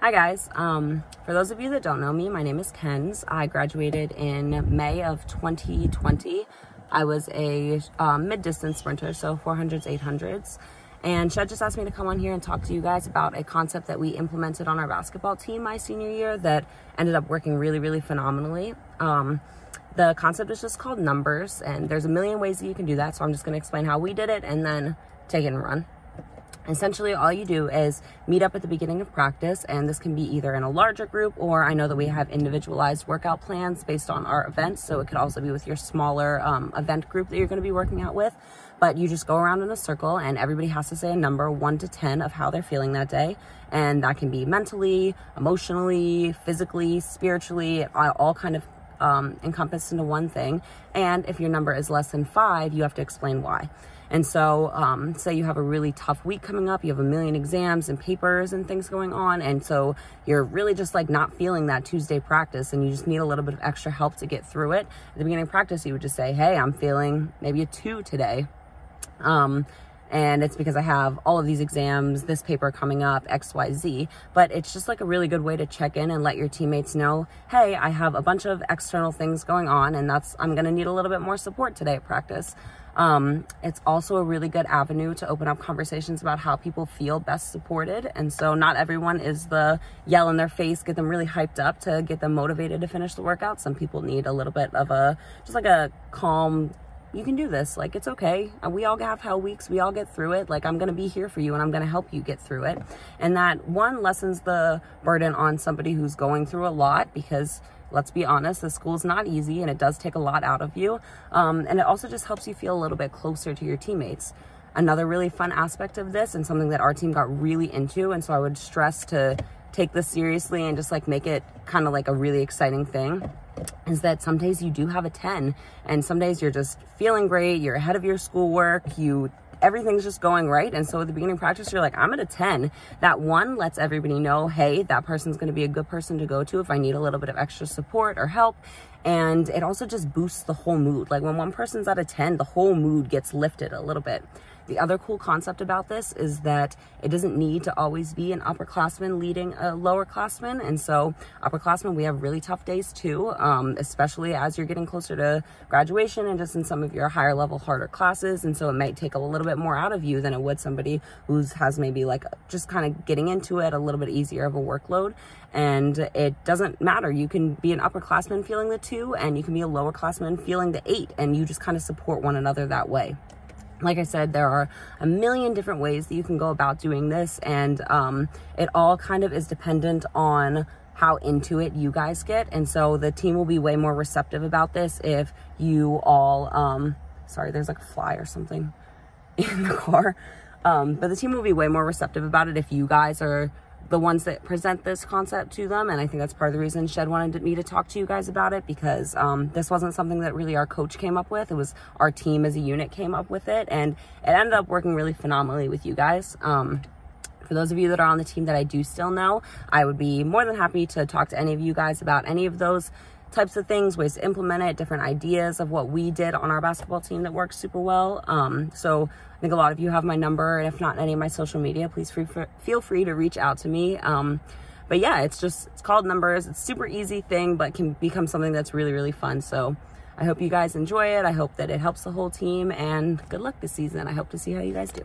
Hi guys, um, for those of you that don't know me, my name is Kenz. I graduated in May of 2020. I was a um, mid-distance sprinter, so 400s, 800s. And Shed just asked me to come on here and talk to you guys about a concept that we implemented on our basketball team my senior year that ended up working really, really phenomenally. Um, the concept is just called numbers, and there's a million ways that you can do that, so I'm just going to explain how we did it and then take it and run. Essentially, all you do is meet up at the beginning of practice, and this can be either in a larger group or I know that we have individualized workout plans based on our events. So it could also be with your smaller um, event group that you're going to be working out with. But you just go around in a circle, and everybody has to say a number one to 10 of how they're feeling that day. And that can be mentally, emotionally, physically, spiritually, all kind of um, encompassed into one thing. And if your number is less than five, you have to explain why. And so, um, say you have a really tough week coming up, you have a million exams and papers and things going on. And so you're really just like not feeling that Tuesday practice and you just need a little bit of extra help to get through it. At the beginning of practice, you would just say, Hey, I'm feeling maybe a two today. Um, and it's because I have all of these exams, this paper coming up, XYZ. But it's just like a really good way to check in and let your teammates know, hey, I have a bunch of external things going on, and that's I'm gonna need a little bit more support today at practice. Um, it's also a really good avenue to open up conversations about how people feel best supported. And so not everyone is the yell in their face, get them really hyped up to get them motivated to finish the workout. Some people need a little bit of a, just like a calm, you can do this. Like, it's okay. Uh, we all have hell weeks. We all get through it. Like, I'm going to be here for you and I'm going to help you get through it. And that one lessens the burden on somebody who's going through a lot because let's be honest, the school's not easy and it does take a lot out of you. Um, and it also just helps you feel a little bit closer to your teammates. Another really fun aspect of this and something that our team got really into, and so I would stress to take this seriously and just like make it kind of like a really exciting thing is that some days you do have a 10 and some days you're just feeling great, you're ahead of your schoolwork, you everything's just going right. And so at the beginning of practice, you're like, I'm at a 10. That one lets everybody know, hey, that person's going to be a good person to go to if I need a little bit of extra support or help. And it also just boosts the whole mood. Like when one person's out of 10, the whole mood gets lifted a little bit. The other cool concept about this is that it doesn't need to always be an upperclassman leading a lowerclassman. And so upperclassmen, we have really tough days too, um, especially as you're getting closer to graduation and just in some of your higher level, harder classes. And so it might take a little bit more out of you than it would somebody who's has maybe like just kind of getting into it a little bit easier of a workload. And it doesn't matter. You can be an upperclassman feeling the two and you can be a lower classman feeling the eight and you just kind of support one another that way like I said, there are a million different ways that you can go about doing this, and um, it all kind of is dependent on how into it you guys get. And so the team will be way more receptive about this if you all, um, sorry, there's like a fly or something in the car. Um, but the team will be way more receptive about it if you guys are the ones that present this concept to them. And I think that's part of the reason Shed wanted me to talk to you guys about it because um, this wasn't something that really our coach came up with. It was our team as a unit came up with it. And it ended up working really phenomenally with you guys. Um, for those of you that are on the team that I do still know, I would be more than happy to talk to any of you guys about any of those types of things, ways to implement it, different ideas of what we did on our basketball team that works super well. Um, so I think a lot of you have my number, and if not any of my social media, please free feel free to reach out to me. Um, but yeah, it's just, it's called numbers. It's super easy thing, but can become something that's really, really fun. So I hope you guys enjoy it. I hope that it helps the whole team and good luck this season. I hope to see how you guys do.